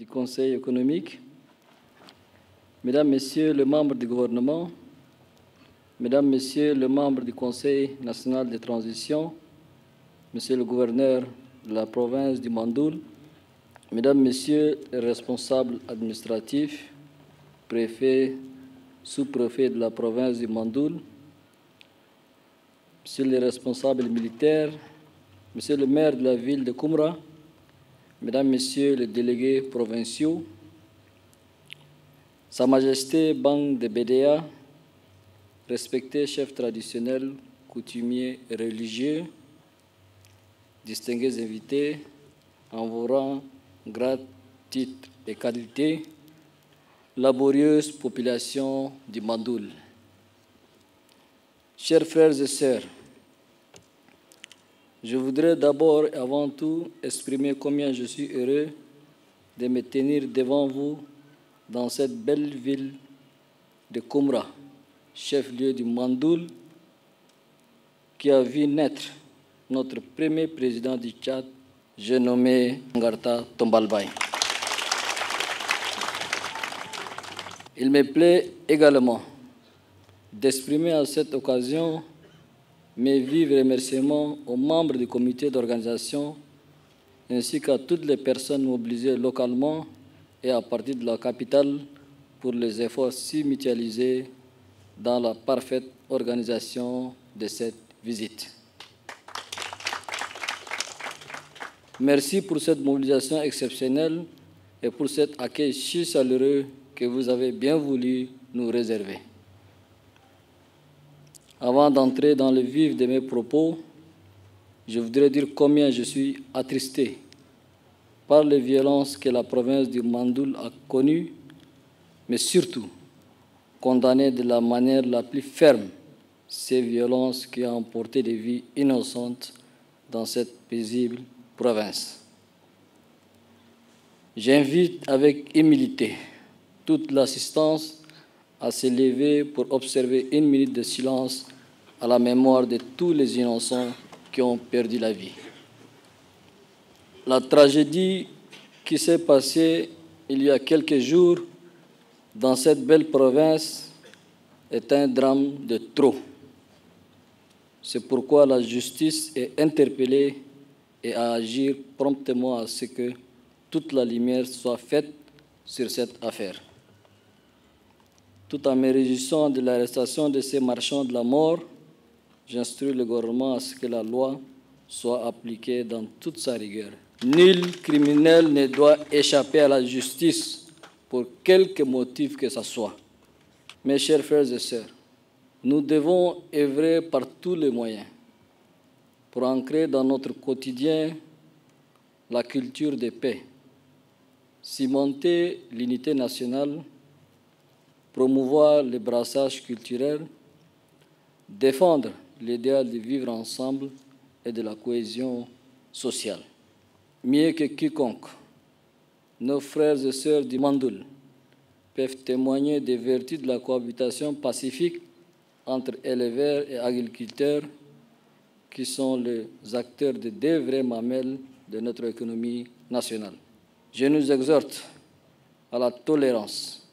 du Conseil économique, Mesdames, Messieurs les membres du gouvernement, Mesdames, Messieurs les membres du Conseil national de transition, Monsieur le gouverneur de la province du Mandoul, Mesdames, Messieurs les responsables administratifs, préfets, sous-préfets de la province du Mandoul, Monsieur les responsables militaires, Monsieur le maire de la ville de Koumra, Mesdames, Messieurs les délégués provinciaux, Sa Majesté Bang de Bédéa, respectés chefs traditionnels, coutumiers et religieux, distingués invités, en vos rangs, titres et qualités, laborieuse population du Mandoul. Chers frères et sœurs, je voudrais d'abord et avant tout exprimer combien je suis heureux de me tenir devant vous dans cette belle ville de Koumra, chef-lieu du Mandoul, qui a vu naître notre premier président du Tchad, j'ai nommé Ngarta Tombalbay. Il me plaît également d'exprimer à cette occasion mes vifs remerciements aux membres du comité d'organisation ainsi qu'à toutes les personnes mobilisées localement et à partir de la capitale pour les efforts si mutualisés dans la parfaite organisation de cette visite. Merci pour cette mobilisation exceptionnelle et pour cet accueil si chaleureux que vous avez bien voulu nous réserver. Avant d'entrer dans le vif de mes propos, je voudrais dire combien je suis attristé par les violences que la province du Mandoul a connues, mais surtout condamné de la manière la plus ferme ces violences qui ont emporté des vies innocentes dans cette paisible province. J'invite avec humilité toute l'assistance à se lever pour observer une minute de silence à la mémoire de tous les innocents qui ont perdu la vie. La tragédie qui s'est passée il y a quelques jours dans cette belle province est un drame de trop. C'est pourquoi la justice est interpellée et à agir promptement à ce que toute la lumière soit faite sur cette affaire. Tout en me réjouissant de l'arrestation de ces marchands de la mort, j'instruis le gouvernement à ce que la loi soit appliquée dans toute sa rigueur. Nul criminel ne doit échapper à la justice pour quelque motif que ce soit. Mes chers frères et sœurs, nous devons œuvrer par tous les moyens pour ancrer dans notre quotidien la culture de paix, cimenter l'unité nationale, promouvoir le brassage culturel, défendre l'idéal de vivre ensemble et de la cohésion sociale. Mieux que quiconque, nos frères et sœurs du Mandoul peuvent témoigner des vertus de la cohabitation pacifique entre éleveurs et agriculteurs qui sont les acteurs de deux vrais mamelles de notre économie nationale. Je nous exhorte à la tolérance,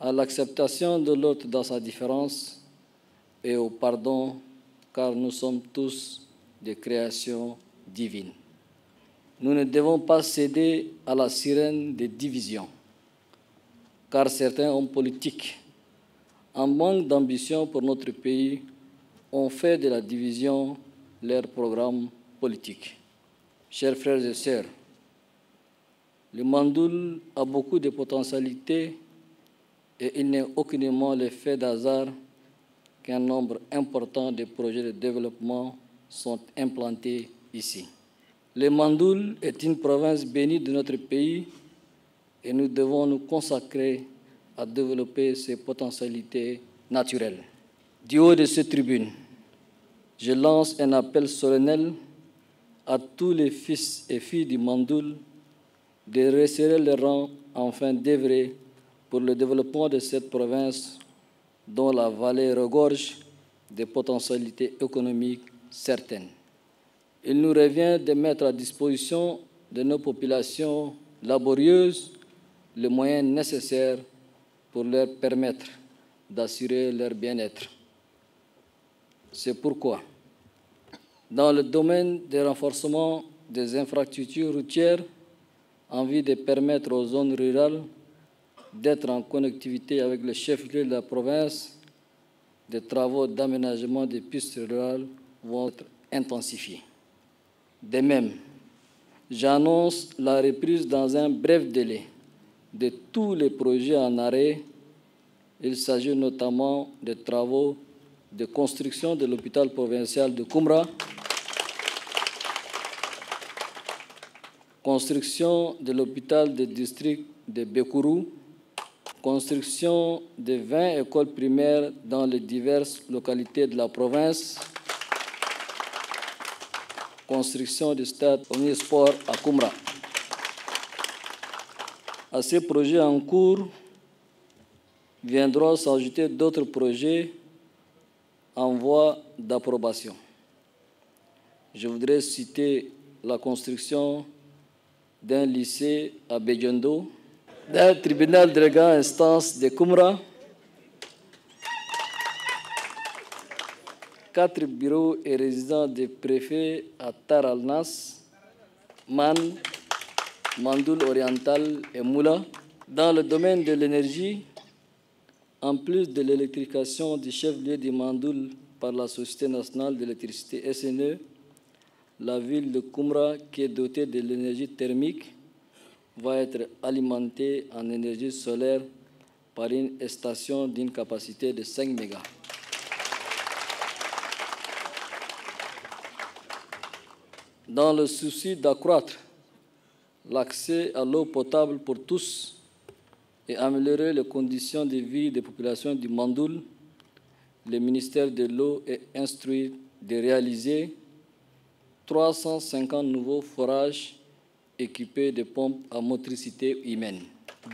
à l'acceptation de l'autre dans sa différence et au pardon, car nous sommes tous des créations divines. Nous ne devons pas céder à la sirène des divisions, car certains hommes politiques, en manque d'ambition pour notre pays, ont fait de la division leur programme politique. Chers frères et sœurs, le Mandoul a beaucoup de potentialités et il n'est aucunement l'effet d'hasard qu'un nombre important de projets de développement sont implantés ici. Le Mandoul est une province bénie de notre pays et nous devons nous consacrer à développer ses potentialités naturelles. Du haut de cette tribune, je lance un appel solennel à tous les fils et filles du Mandoul de resserrer les rangs afin d'œuvrer pour le développement de cette province dont la vallée regorge des potentialités économiques certaines. Il nous revient de mettre à disposition de nos populations laborieuses les moyens nécessaires pour leur permettre d'assurer leur bien-être. C'est pourquoi, dans le domaine du renforcement des infrastructures routières, en vue de permettre aux zones rurales d'être en connectivité avec le chef-lieu de la province, des travaux d'aménagement des pistes rurales vont être intensifiés. De même, j'annonce la reprise dans un bref délai de tous les projets en arrêt. Il s'agit notamment des travaux de construction de l'hôpital provincial de Kumra, construction de l'hôpital de district de Bekourou, construction de 20 écoles primaires dans les diverses localités de la province, construction du stade Omnisport à Kumra. À ces projets en cours viendront s'ajouter d'autres projets en voie d'approbation. Je voudrais citer la construction d'un lycée à Bedjondo, d'un tribunal de grande instance de Kumra, quatre bureaux et résidents des préfets à Taralnas, Man, Mandoul oriental et Moula. Dans le domaine de l'énergie, en plus de l'électrification du chef-lieu de Mandoul par la Société nationale d'électricité SNE, la ville de Kumra, qui est dotée de l'énergie thermique, va être alimentée en énergie solaire par une station d'une capacité de 5 MW. Dans le souci d'accroître l'accès à l'eau potable pour tous et améliorer les conditions de vie des populations du Mandoul, le ministère de l'eau est instruit de réaliser 350 nouveaux forages équipés de pompes à motricité humaine.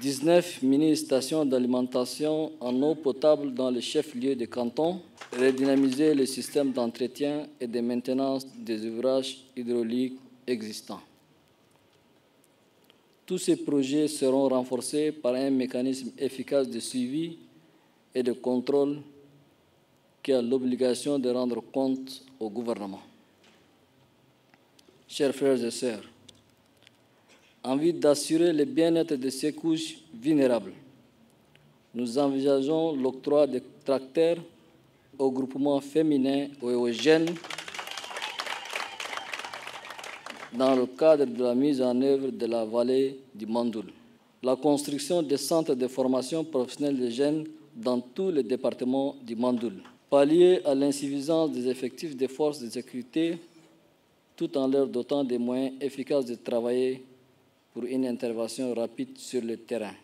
19 mini-stations d'alimentation en eau potable dans les chefs-lieux de canton, redynamiser le système d'entretien et de maintenance des ouvrages hydrauliques existants. Tous ces projets seront renforcés par un mécanisme efficace de suivi et de contrôle qui a l'obligation de rendre compte au gouvernement. Chers frères et sœurs, en vue d'assurer le bien-être de ces couches vulnérables, nous envisageons l'octroi de tracteurs aux groupements féminins et aux jeunes dans le cadre de la mise en œuvre de la vallée du Mandoul. La construction des centres de formation professionnelle des jeunes dans tous les départements du Mandoul. Pallier à l'insuffisance des effectifs des forces de sécurité tout en leur dotant des moyens efficaces de travailler pour une intervention rapide sur le terrain.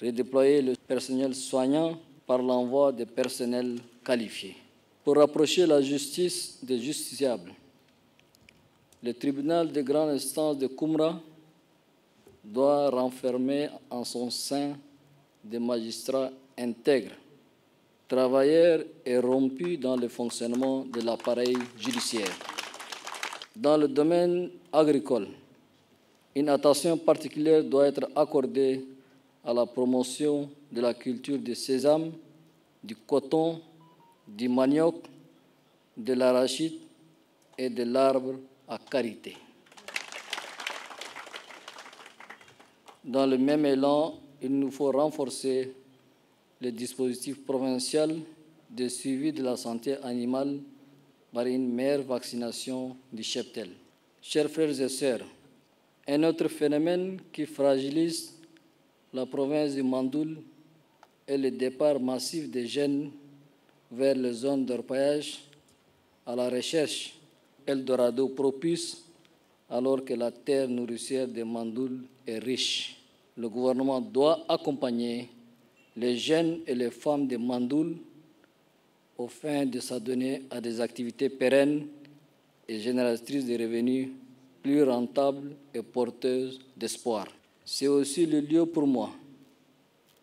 Redéployer le personnel soignant par l'envoi de personnel qualifié. Pour rapprocher la justice des justiciables, le tribunal de grande instance de Kumra doit renfermer en son sein des magistrats intègres, travailleurs et rompus dans le fonctionnement de l'appareil judiciaire. Dans le domaine agricole, une attention particulière doit être accordée à la promotion de la culture du sésame, du coton, du manioc, de l'arachide et de l'arbre à carité. Dans le même élan, il nous faut renforcer le dispositif provincial de suivi de la santé animale par une meilleure vaccination du cheptel. Chers frères et sœurs, un autre phénomène qui fragilise la province du Mandoul est le départ massif des jeunes vers les zones d'orpaillage à la recherche Eldorado propice alors que la terre nourricière de Mandoul est riche. Le gouvernement doit accompagner les jeunes et les femmes de Mandoul au fin de s'adonner à des activités pérennes et génératrices de revenus plus rentables et porteuses d'espoir. C'est aussi le lieu pour moi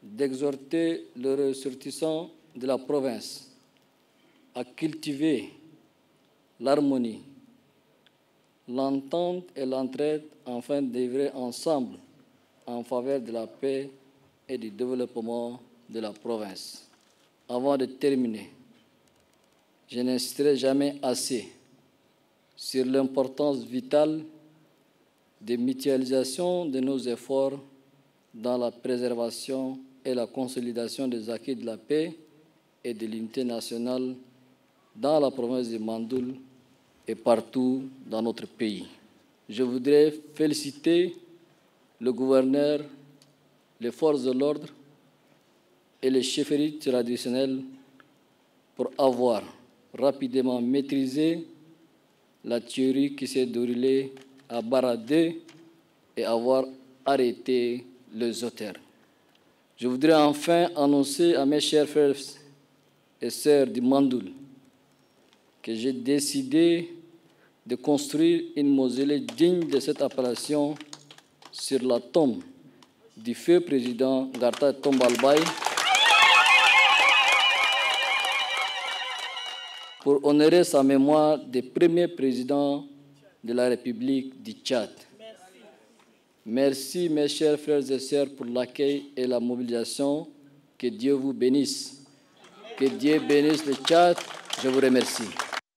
d'exhorter les ressortissants de la province à cultiver l'harmonie, l'entente et l'entraide afin d'œuvrer ensemble en faveur de la paix et du développement de la province. Avant de terminer, je n'insisterai jamais assez sur l'importance vitale de mutualisation de nos efforts dans la préservation et la consolidation des acquis de la paix et de l'unité nationale dans la province de Mandoul et partout dans notre pays. Je voudrais féliciter le gouverneur, les forces de l'ordre et les chefferies traditionnelles pour avoir rapidement maîtrisé la théorie qui s'est déroulée à Baradé et avoir arrêté les auteurs. Je voudrais enfin annoncer à mes chers frères et sœurs du Mandoul que j'ai décidé de construire une mausolée digne de cette appellation sur la tombe du feu président Garta Tombalbaye pour honorer sa mémoire de premier président de la République du Tchad. Merci mes chers frères et sœurs pour l'accueil et la mobilisation. Que Dieu vous bénisse. Que Dieu bénisse le Tchad. Je vous remercie.